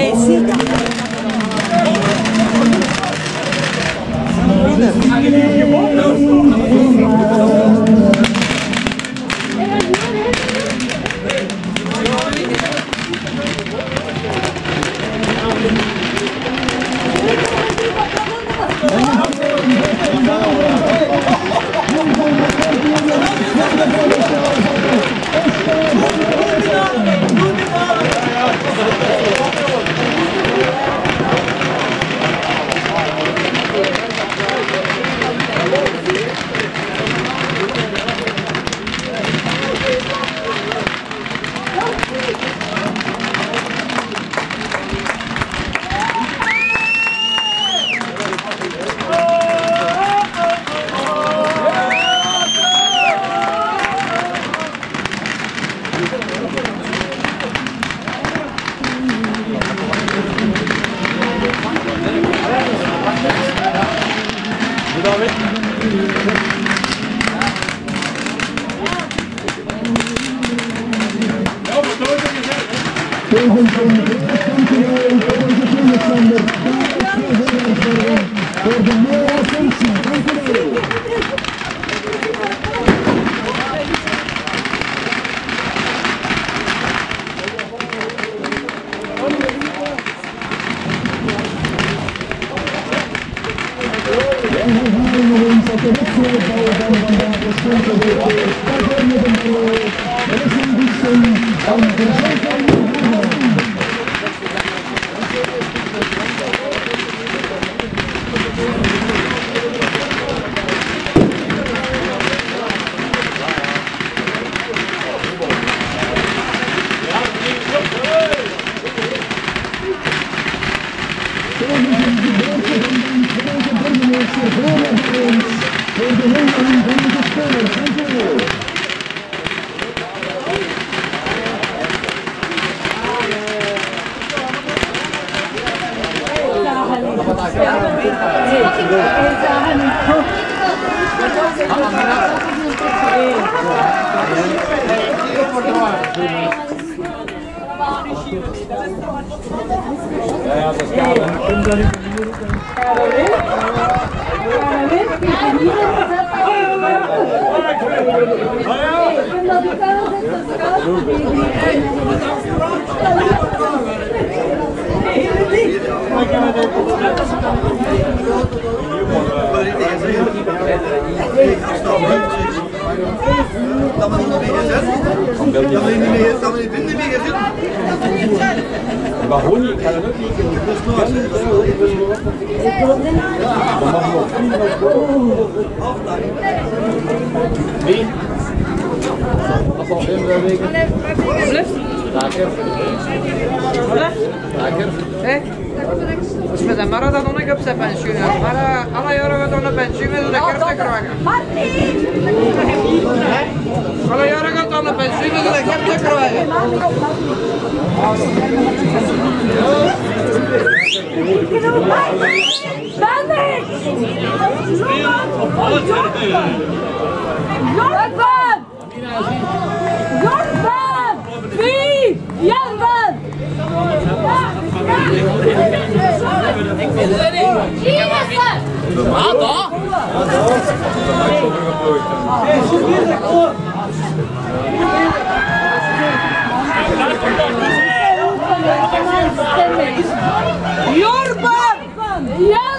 Esik. Thank you. Hey, Sita. Dus met de Mara dan nog op zijn pensioen. Maar alle jaren gaat dan een pensioen met een kerst. Alle jaren gaat een pensioen met een kerst. Bebek! Lütfen! Lütfen! Lütfen! Fi! Yarvan! Bravo! Bravo! Yorban! Yorban! Yorban!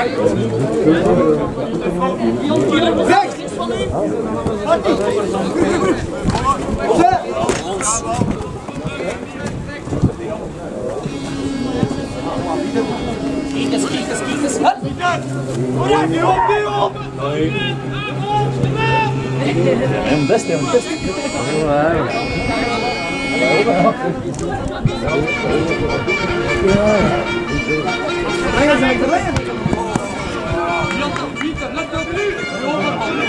Rechts! Hartie! Zet! Kiekes, kiekes, kiekes! Vooruit, nu op, nu op! En best, en best. Ja. Ja. Ja.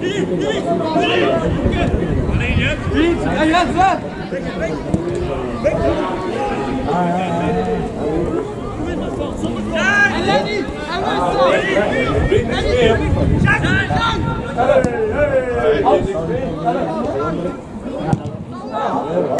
Hey, hey, hey.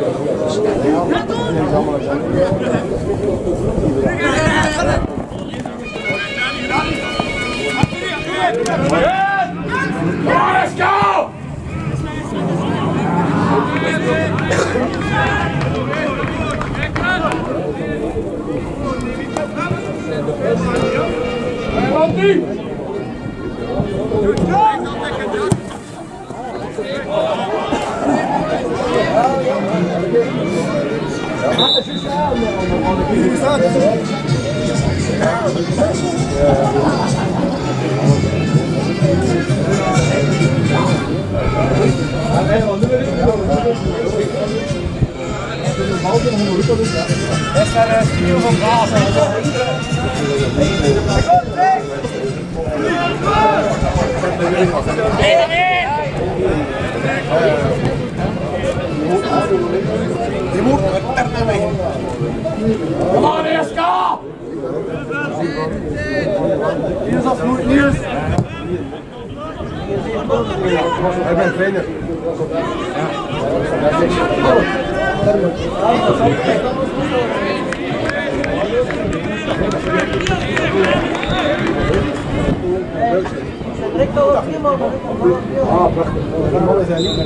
een schoon tekstje dat ik zeg van allemaal een tekstje dat een speciaal of maken. Hij bent trainer. Ah, prachtig. Die mannen zijn niet meer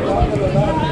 Ja!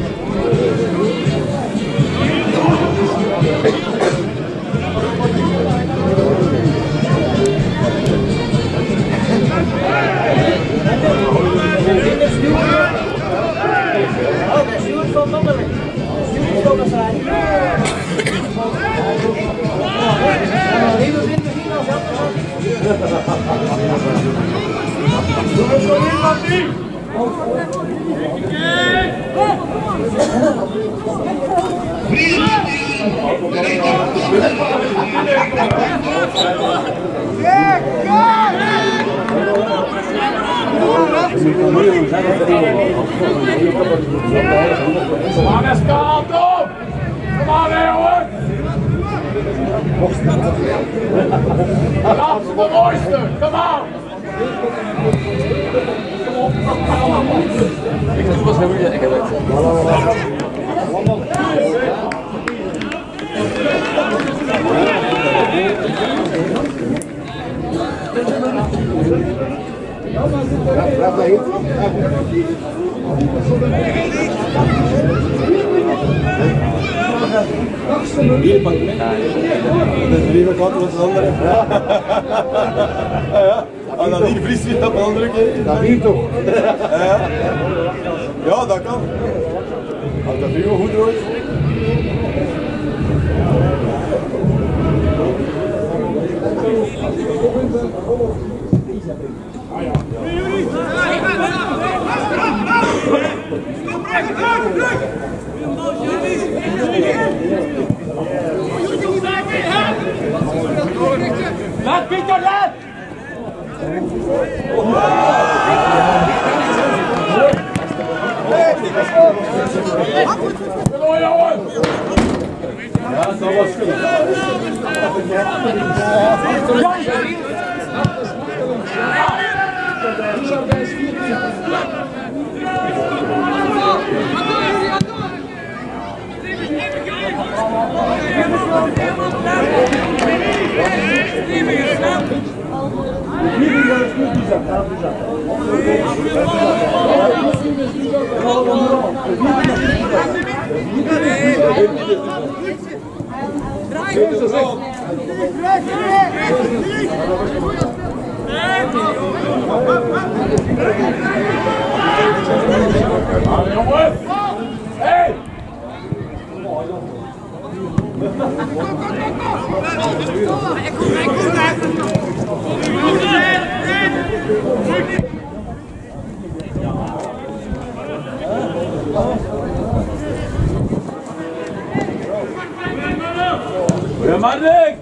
Laat Pieter, laat! Ja, dat was goed. Allez, on bref Marek!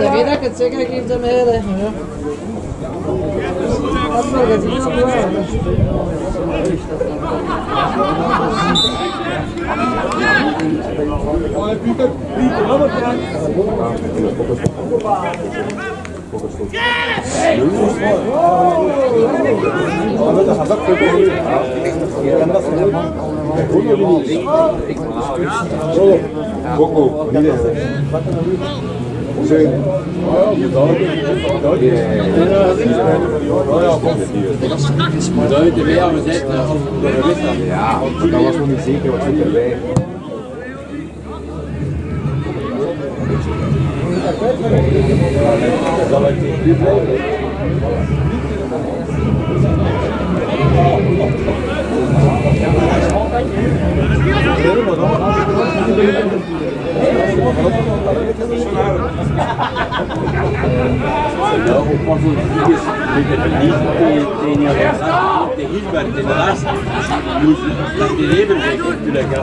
Za vina kad se igra kim za mene. Peter, Peter, Peter, Peter, Peter, Peter, Ja, Duiten weer, we zitten als we wisten. Ja, dat was nog niet zeker, wat zit erbij. Tegen je de Hilbert de laatste. Dat die leven natuurlijk. En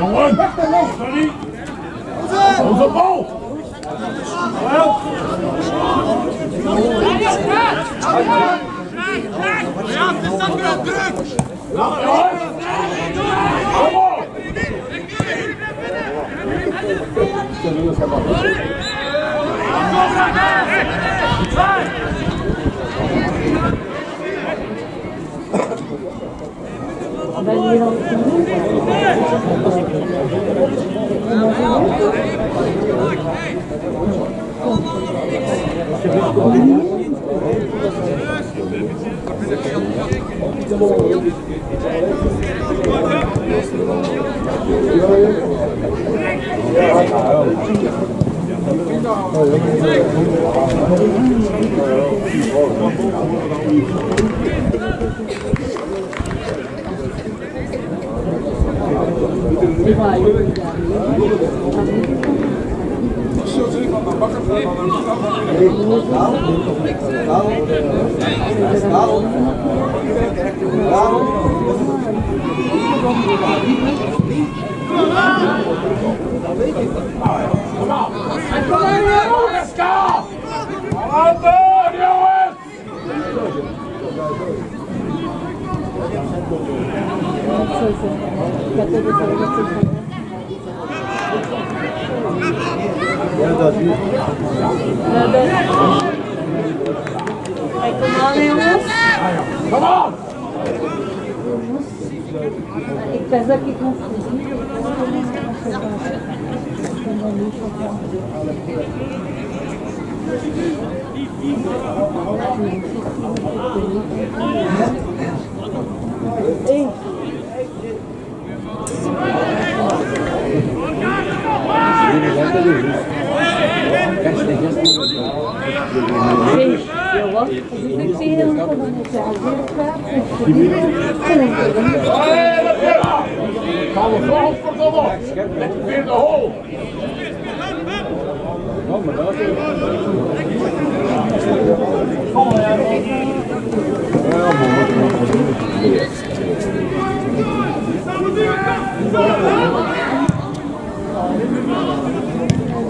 One. Ready? Hold the ball. Well. Come on. Aan de jongens! Hey. Kijk hem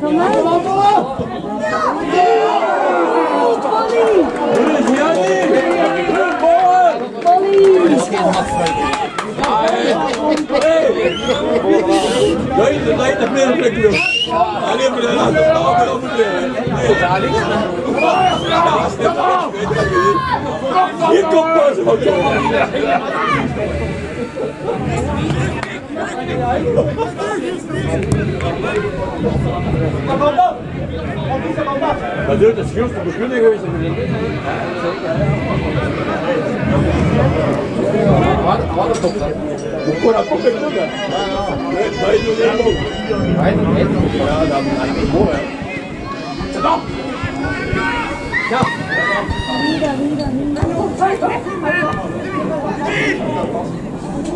Kom ben dat ik nog Ja, Dajte, dajte plin preključ. Ali je ali, rado, da ovo ali, plin. Niko pa se hoče. Dat lijkt nog meer op de pas wat is juist geweest. Hoe kon dat ook doen? Wij doen het ook. Wij doen het ook. Ja, dat is mooi.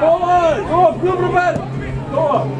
Toma! Toma, filho, Roberto! Toma!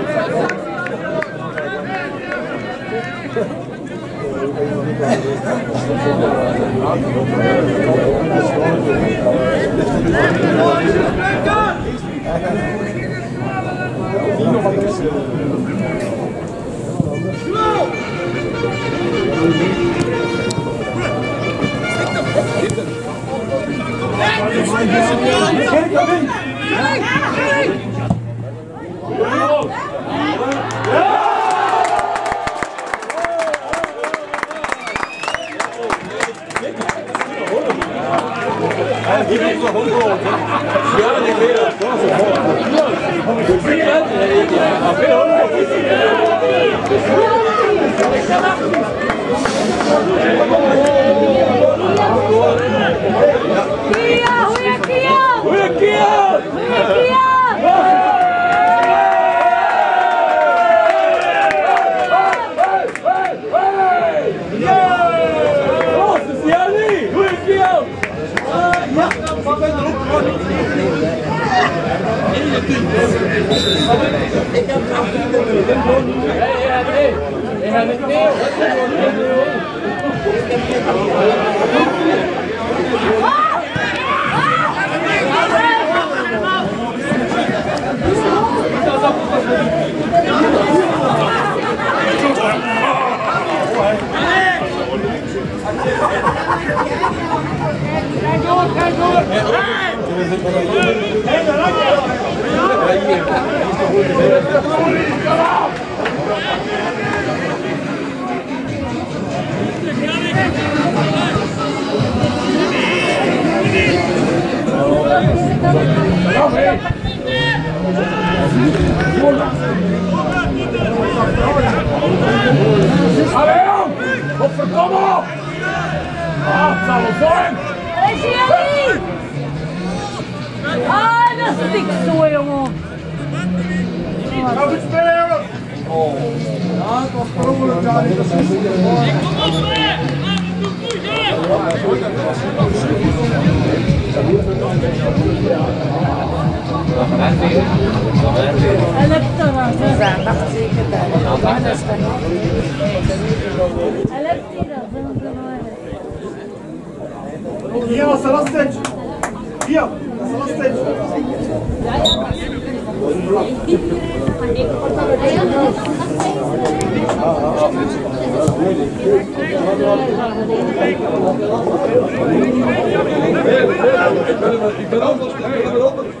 kom op. Hier Yeva sana stage. Yeva sana stage. Ik ben ook nog.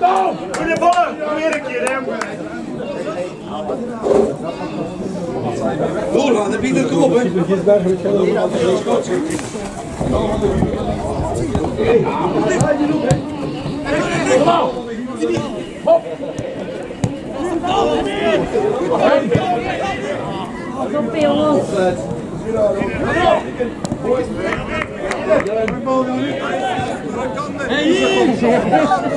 Não! Ele bola! Primeiro aqui, né? Een klas. Kom jongens! Meneer Ballen, kom een keer, hè. Doorgaan, de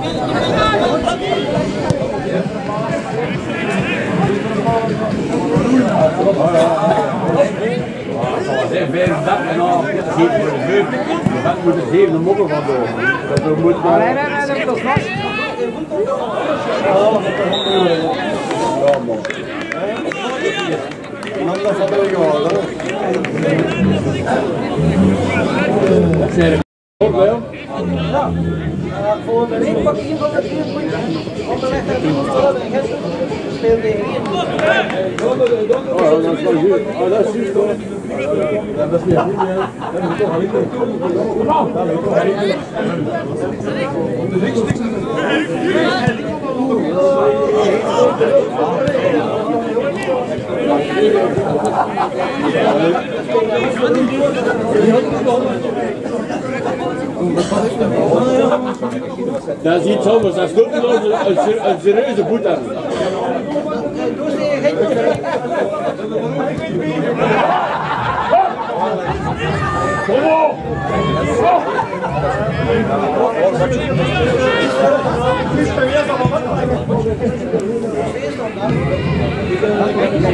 Pieter, kom op, hè. Zeg, bij een dak en dan geef voor de heup. Dat moet er zeven mokken van doen. Dat moet maar... Dat is. Ja, man. 94 gol. Sério. Thank you. Anders. Dat is ook nog een, een, ser- een serieuze boete. Kom op! Smit geeft het gewoon voor VB. En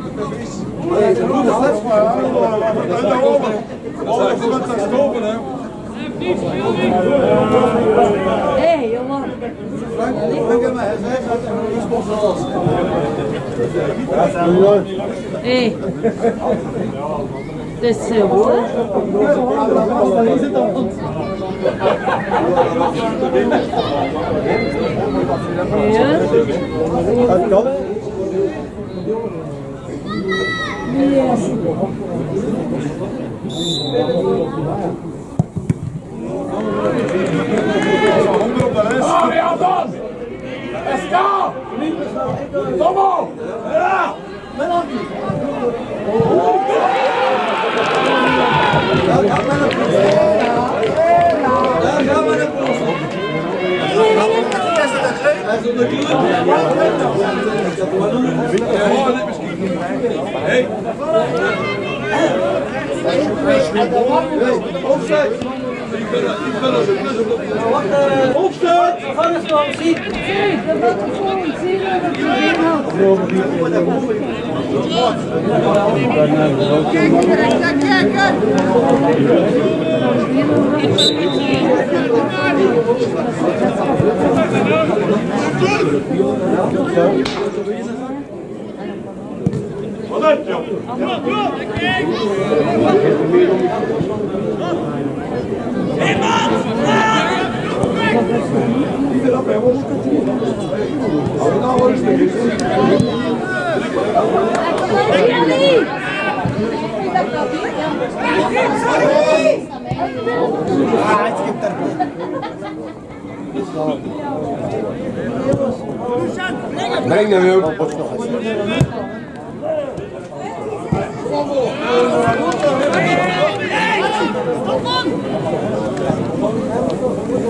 gaat terug. Anders niet eens naar de raad. Also, der Grill. Also, der Grill. Hey. Frank, denk aan mij, hij zei dat hij was. Hé.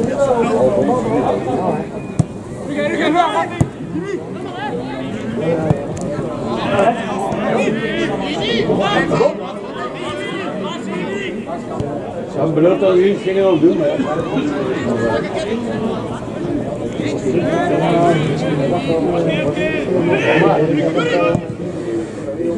Dat zo hoor. Ja. Het kan. Ah, ja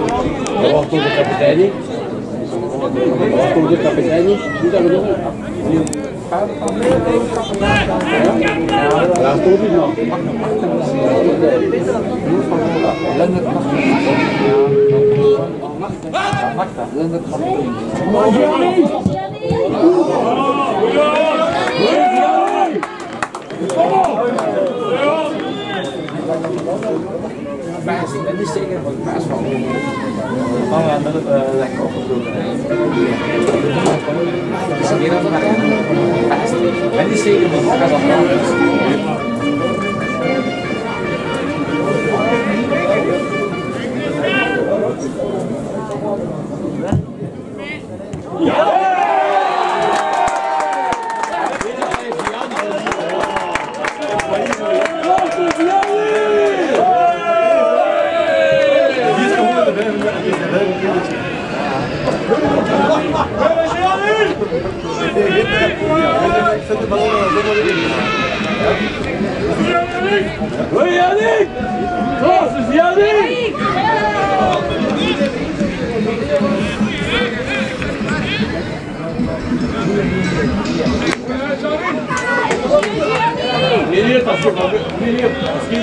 O Arthur de Capitani. O Arthur de Capitani. L'Arthur di no. Come on! Dat dat. Wat heb je? Breng hem ook. Zijn beloofd dat we iets gingen ook doen. hè. Kom aan, SK! Kom op! Wacht tot de kapitein niet. Wacht Oui, Yannick! Oh, c'est Yannick! Milieu, parce qu'il milieu, parce qu'il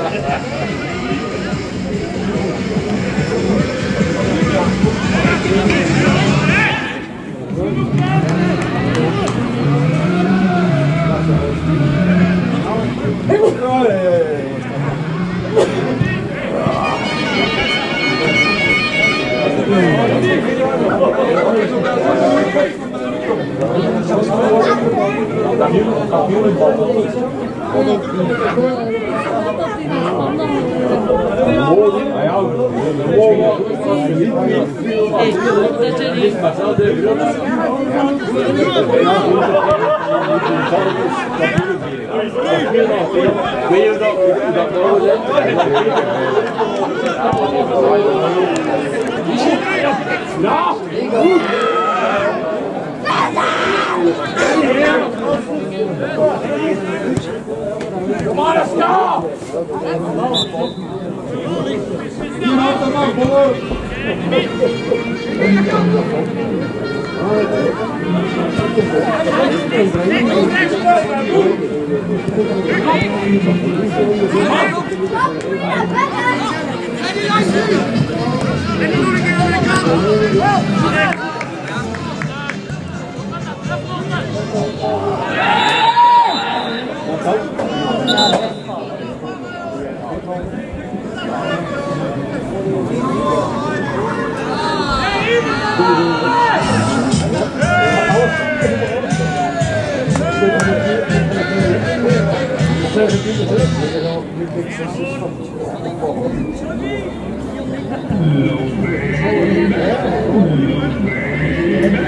Thank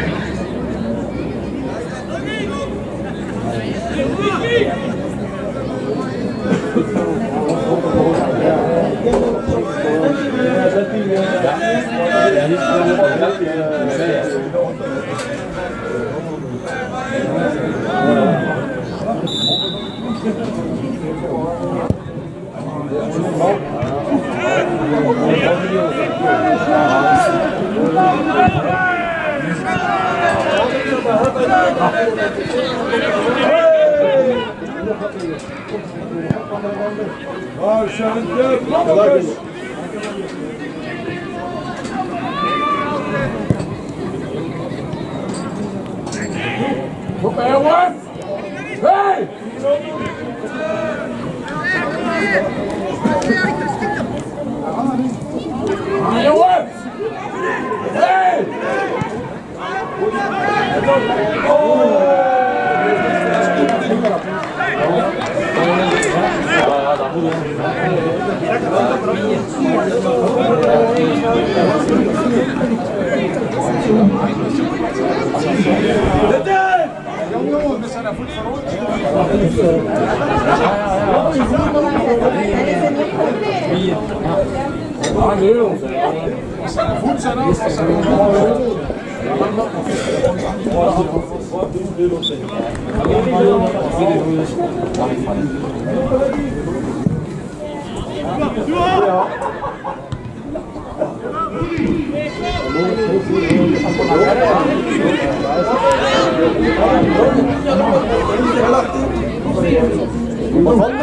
you. Put my one. Valeu! Vamos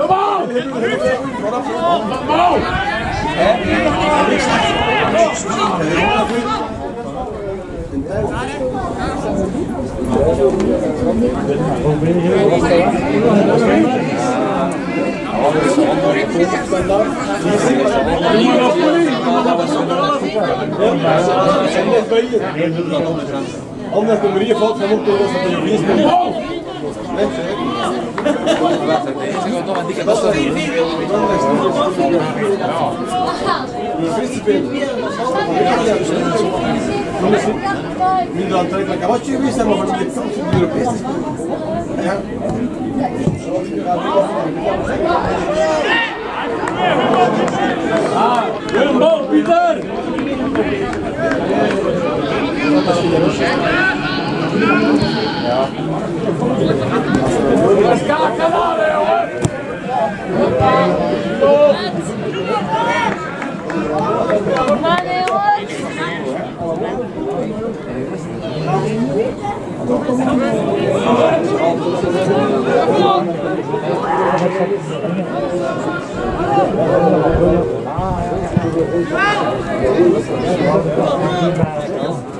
Kom op! Kom op! Omdat de Maria valt van op dat de Joris Peter! Wow!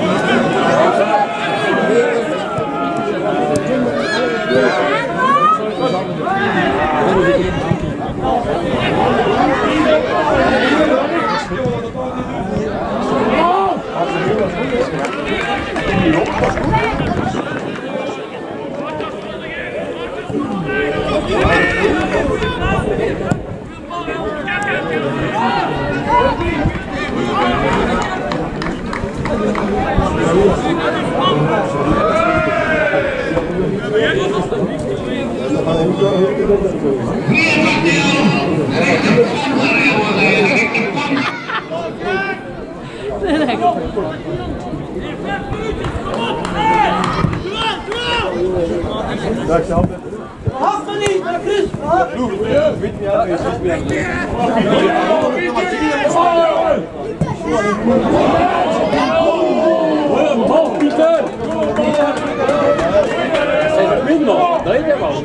Tényleg? Het drie jongens. Rico Wermen. Dag Sam. Ploeg, weet niet aan, niet. Man, Pieter! Zijn minder, dat is wel.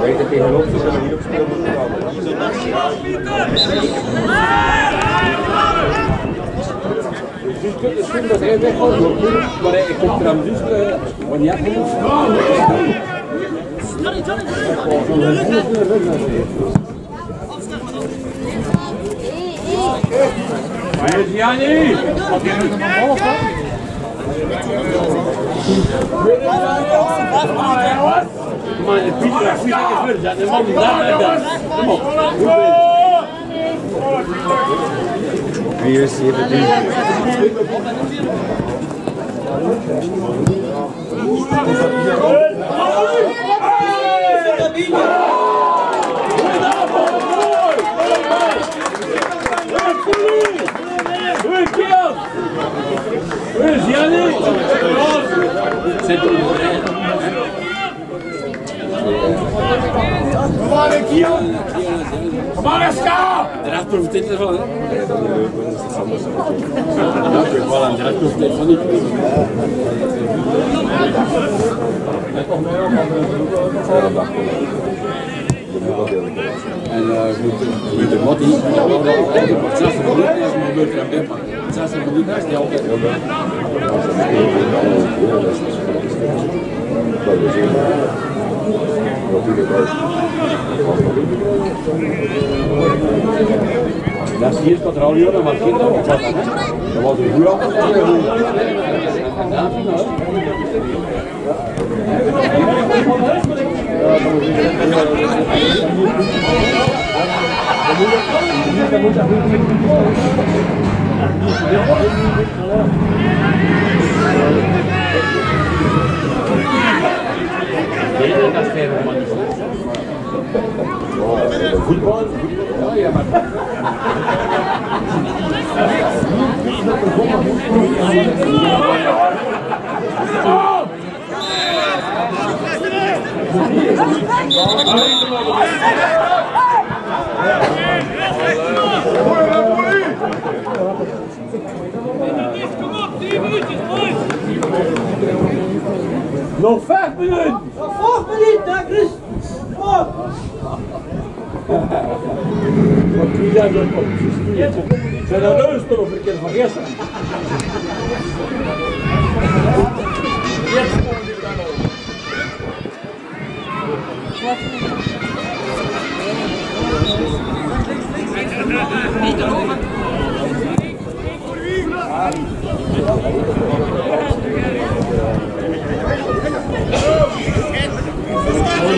Weet je, tegenop ze zullen niet op spelen moeten gaan. Het is dat hij weggaat maar hij komt er aan dus wanneer hij Waar is Jannie? Maar Pieter heeft vier keer verder, dat de man daar daar. Kom op. beer, see if it do. C'est tout. Come on, Akio! Come on, let's go! Maar, profiteert ervan, hè? Ja, ik weet wel, en de rest profiteert van niet. En uh, goed, de Matti, op 60 minuten is mijn beurt aan Beppa. 60 minuten is die altijd. Dat is jaren, maar kind ook wat hè? Dat was een goede afspraak. En daarna, nou. Nee, dat is veel romantisch. Voetbal? Ja, ja, maar. Nog vijf minuten! Dankeschön. Wat doe jij dan op? Zijn er neusdorf, ik kan het vergeten. Jetzt kommen die dann auf. Nicht oben.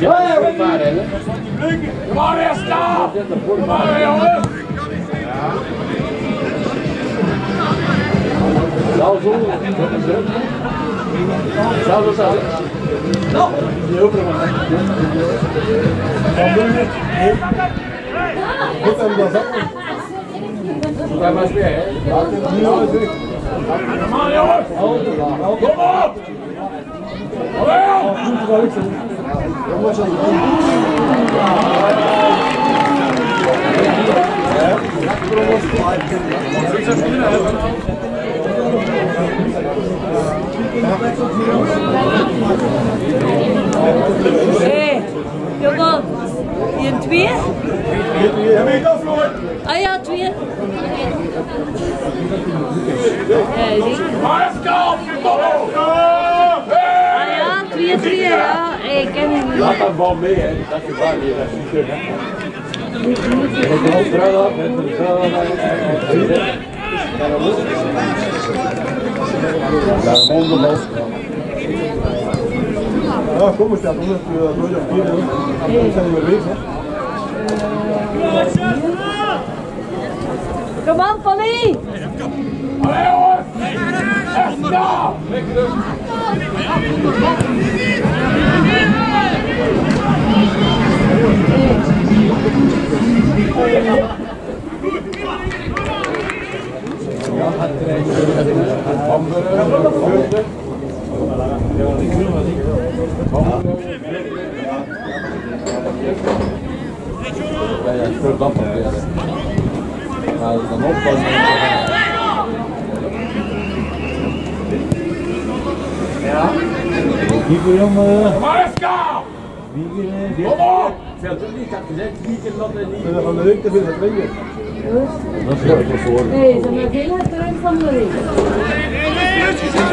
Ja, ja, maar hè. Waar is dat? Dit is voor Waar, jongen? Nou zo. Zo, zo, zo. Nou, die over man. Goed en dat is Wij maar weer, hè. Kom aan, jongen. Kom op. Allee, Hé, jongen, je een twee? Heb je dat? Ah ja, twee. Zie. Kom op. Ah ja, twee, twee, ja. Ik ken hem niet. Laat dat bal mee, hè. Dat is waar, die dat is goed, hè. Met de af, met de af. Ja, monden los. Ja, kom eens, dat is nooit op vier. Dan zijn we weer hè. Kom aan, Fanny. Allee, jongen. Echt. Ja, ja, ik 이구형은 als het dan opkomt, Ja. Wie jongen? Waar is Kaap? Wie Kom op. Niet, ik had gezegd, wie kan dat niet. En van de week te veel drinken. Dat is heel voor. Nee, ze hebben veel terug van de week.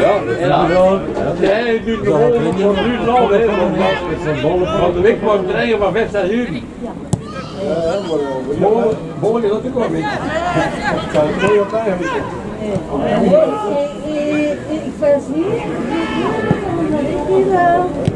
Ja, ja. Nee, nu gewoon voor nu lang. Van de week mag draaien van 5, 6 uur. Morgen is dat ook wel een beetje. Ik zou het mooi op tijd hebben. Ik was hier. Waar is Kaap?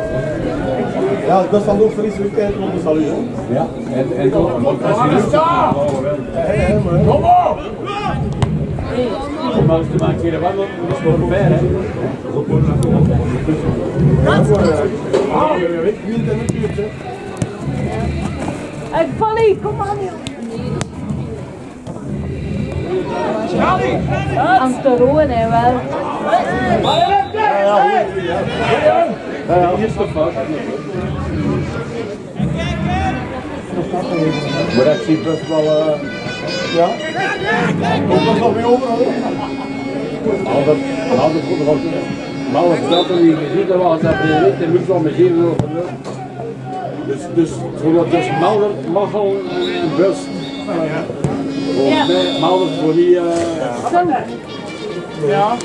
Ja, dat is dan ook verlies weekend op de salu. Ja, en, en toch, wat was Waar is Kaap? Kom op. Om maar te maken, dat is gewoon ver, hè. Ah, het het kom aan joh. Aan te roeien hè wel. Ja, ja, hier is de fout. Maar dat ziet best wel... eh Ja. Komt dat nog weer over, altijd, altijd goed erop. Maar als dat er niet gezien dat was dat dan moet wel met 7 euro verloren. Dus, dus, zodat dus Machel en Bust. Volgens mij, voor die, Zo. Ja.